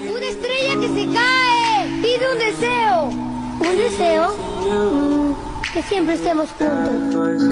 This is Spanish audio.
Una estrella que se cae. Pide un deseo. ¿Un deseo? Mm, que siempre estemos juntos.